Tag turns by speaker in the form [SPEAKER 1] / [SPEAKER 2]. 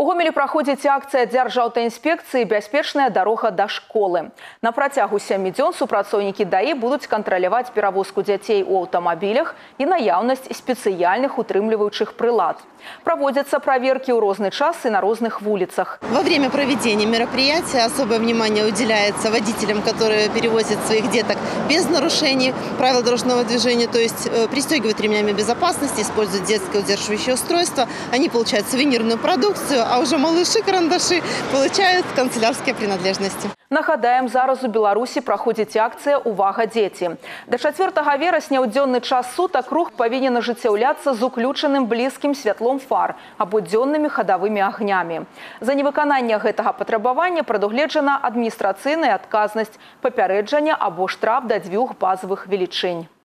[SPEAKER 1] У Гомелі праходзіць акцыя дзяржаўтаінспекцыі бяспечная дарога да школы. На працягу сямі дзён супрацоўнікі даі будуць кантраляваць перавозку дзяцей у аўтамабілях і наяўнасць спецыяльных утрымліваючых прылад. Проводятся проверки ў розны час и на розных улицах.
[SPEAKER 2] Во время проведения мероприятия особое внимание уделяется водителям, которые перевозят своих деток без нарушений правил дорожного движения, то есть э, пристегивают ремнями безопасности, используют детское удерживающее устройство. Они получают сувенирную продукцию, а уже малыши-карандаши получают канцелярские принадлежности.
[SPEAKER 1] Нагадаем, зараз у Беларусі праходзіць акцыя увага дзеці. Да 4 верасня ў дзённы час сутак рух павінен ажыццяўляцца з уключаным блізкім святлом фар або дзённымі хадавымі агнямі. За невыкананне гэтага патрабавання прадугледжана адміністрацыйная адказнасць, папярэджання або штраф да дзвюх базавых велічынь.